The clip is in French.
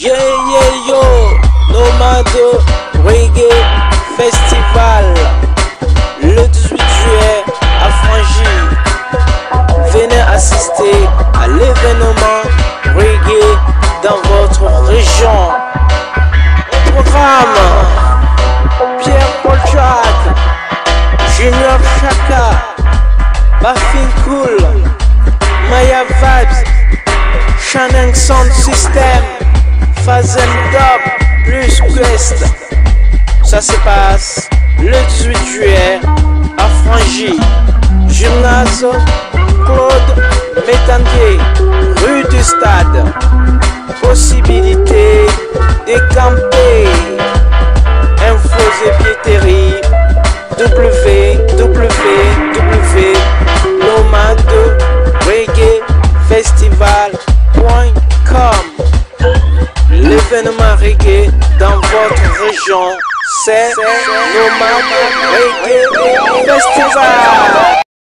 Yeah, yeah, yo, Nomade Reggae Festival, le 18 juillet à Frangy. Venez assister à l'événement Reggae dans votre région. Programme Pierre Jack, Junior Chaka, Baffin Cool, Maya Vibes, Shannon Sound System. Dub plus Quest. Ça se passe le 18 juillet à Frangy. Gymnase Claude Métandier, rue du Stade. Possibilité de camper. Infos et billetterie www.nomade-reggae-festival.com événement reggae dans votre région. C'est Nomad Reggae Festival.